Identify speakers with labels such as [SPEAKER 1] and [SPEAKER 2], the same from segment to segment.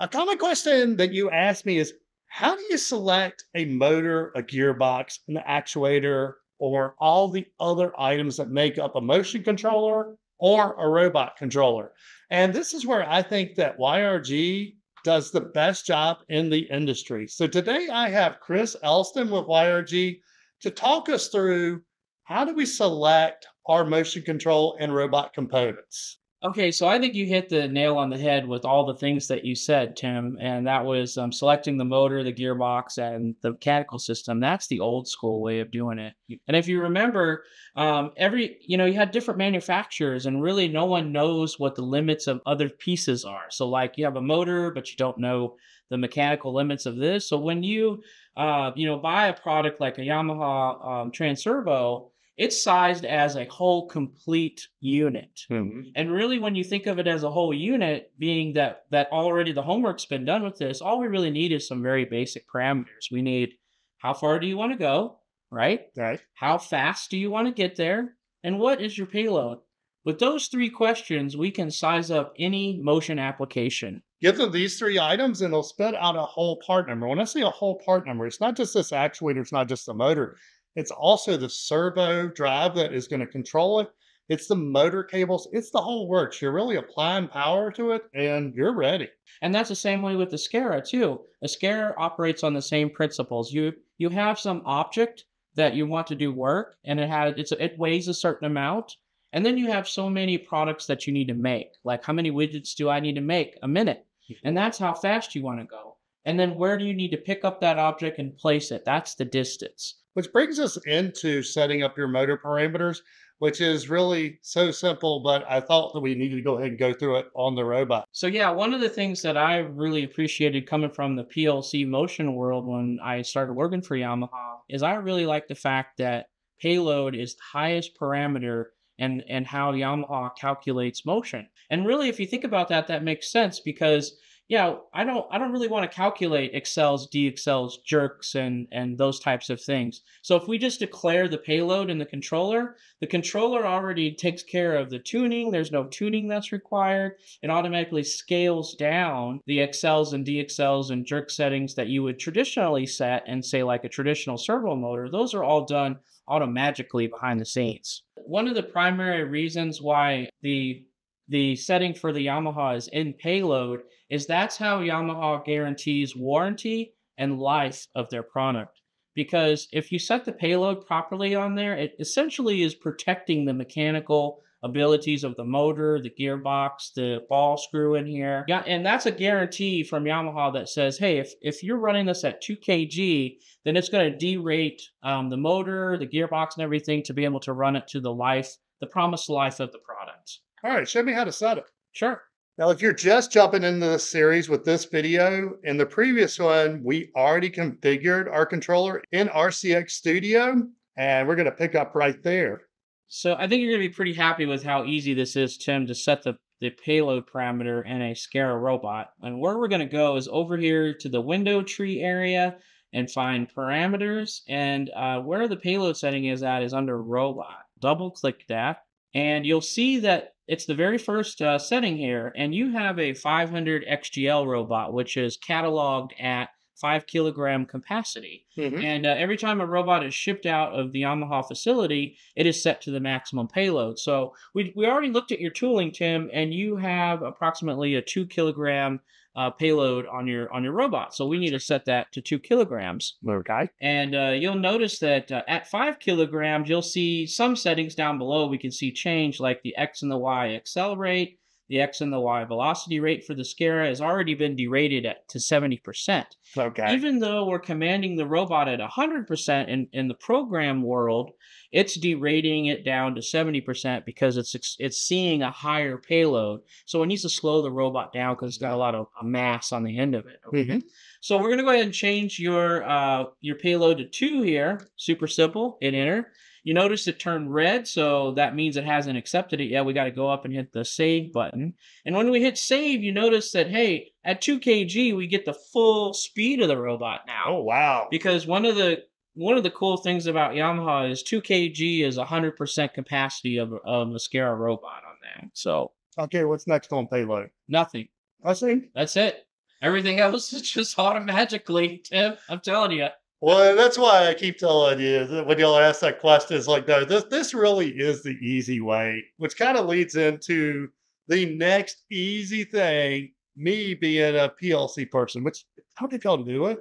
[SPEAKER 1] A common question that you ask me is how do you select a motor, a gearbox, an actuator, or all the other items that make up a motion controller or a robot controller? And this is where I think that YRG does the best job in the industry. So today I have Chris Elston with YRG to talk us through how do we select our motion control and robot components?
[SPEAKER 2] Okay, so I think you hit the nail on the head with all the things that you said, Tim, and that was um, selecting the motor, the gearbox, and the mechanical system. That's the old school way of doing it. And if you remember, um, every you know you had different manufacturers, and really no one knows what the limits of other pieces are. So like you have a motor, but you don't know the mechanical limits of this. So when you uh, you know buy a product like a Yamaha um, Transervo it's sized as a whole complete unit. Mm-hmm. And really, when you think of it as a whole unit, being that that already the homework's been done with this, all we really need is some very basic parameters. We need how far do you want to go, right?
[SPEAKER 1] Right.
[SPEAKER 2] How fast do you want to get there, and what is your payload? With those three questions, we can size up any motion application.
[SPEAKER 1] Give them these three items and it'll spit out a whole part number. When I say a whole part number, it's not just this actuator, it's not just the motor. It's also the servo drive that is going to control it. It's the motor cables. It's the whole works. You're really applying power to it and you're ready.
[SPEAKER 2] And that's the same way with the SCARA too. A SCARA operates on the same principles. You you have some object that you want to do work and it has it's it weighs a certain amount. And then you have so many products that you need to make. Like how many widgets do I need to make? A minute. And that's how fast you want to go. And then where do you need to pick up that object and place it? That's the distance.
[SPEAKER 1] Which brings us into setting up your motor parameters, which is really so simple, but I thought that we needed to go ahead and go through it on the robot.
[SPEAKER 2] So yeah, one of the things that I really appreciated coming from the PLC motion world when I started working for Yamaha is I really like the fact that payload is the highest parameter and and how Yamaha calculates motion. And really if you think about that that makes sense because yeah, I don't I don't really want to calculate accels, deaccels, jerks, and and those types of things. So if we just declare the payload in the controller, the controller already takes care of the tuning. There's no tuning that's required. It automatically scales down the accels and deaccels and jerk settings that you would traditionally set and say like a traditional servo motor. Those are all done automatically behind the scenes. One of the primary reasons why the the setting for the Yamaha is in payload is that's how Yamaha guarantees warranty and life of their product. Because if you set the payload properly on there, it essentially is protecting the mechanical abilities of the motor, the gearbox, the ball screw in here. Yeah, and that's a guarantee from Yamaha that says, hey, if, if you're running this at 2 kg, then it's going to derate um, the motor, the gearbox, and everything to be able to run it to the life, the promised life of the product.
[SPEAKER 1] All right, show me how to set it.
[SPEAKER 2] Sure.
[SPEAKER 1] Now, if you're just jumping into this series with this video, in the previous one, we already configured our controller in RCX Studio, and we're going to pick up right there.
[SPEAKER 2] So I think you're going to be pretty happy with how easy this is, Tim, to set the, the payload parameter in a SCARA robot. And where we're going to go is over here to the window tree area and find parameters. And uh, where the payload setting is at is under robot. Double click that, and you'll see that it's the very first uh, setting here, and you have a 500 XGL robot, which is cataloged at five kilogram capacity. Mm-hmm. And uh, every time a robot is shipped out of the Yamaha facility, it is set to the maximum payload. So we, we already looked at your tooling, Tim, and you have approximately a two kilogram uh, payload on your on your robot. So we need to set that to two kilograms.
[SPEAKER 1] Okay.
[SPEAKER 2] And uh, you'll notice that uh, at five kilograms, you'll see some settings down below. We can see change like the X and the Y accelerate, the X and the Y velocity rate for the SCARA has already been derated at, to 70%.
[SPEAKER 1] Okay.
[SPEAKER 2] Even though we're commanding the robot at 100% in, in the program world, it's derating it down to 70% because it's it's seeing a higher payload. So it needs to slow the robot down because it's got a lot of mass on the end of it. Okay? Mm-hmm. So we're going to go ahead and change your uh, your payload to 2 here. Super simple. Hit enter. You notice it turned red, so that means it hasn't accepted it yet. We got to go up and hit the save button. And when we hit save, you notice that, hey, at 2 kg, we get the full speed of the robot now.
[SPEAKER 1] Oh, wow.
[SPEAKER 2] Because one of the one of the cool things about Yamaha is 2 kg is 100% capacity of, of a SCARA robot on that. So.
[SPEAKER 1] Okay, what's next on payload?
[SPEAKER 2] Nothing.
[SPEAKER 1] I see.
[SPEAKER 2] That's it. Everything else is just automatically, Tim. I'm telling you.
[SPEAKER 1] Well, that's why I keep telling you that when y'all ask that question, it's like, no, this this really is the easy way, which kind of leads into the next easy thing. Me being a PLC person, which how did y'all do it?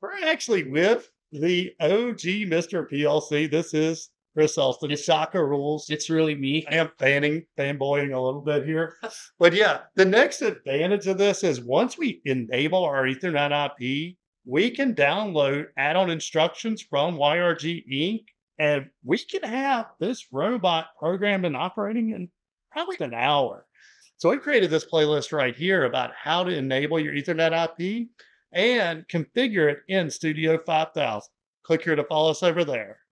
[SPEAKER 1] We're actually with the OG Mr. PLC. This is Chris Elston. Shaka rules.
[SPEAKER 2] It's really me.
[SPEAKER 1] I am fanning, fanboying a little bit here. But yeah, the next advantage of this is once we enable our Ethernet IP, we can download add-on instructions from YRG Inc. And we can have this robot programmed and operating in probably an hour. So I created this playlist right here about how to enable your Ethernet IP and configure it in Studio 5000. Click here to follow us over there.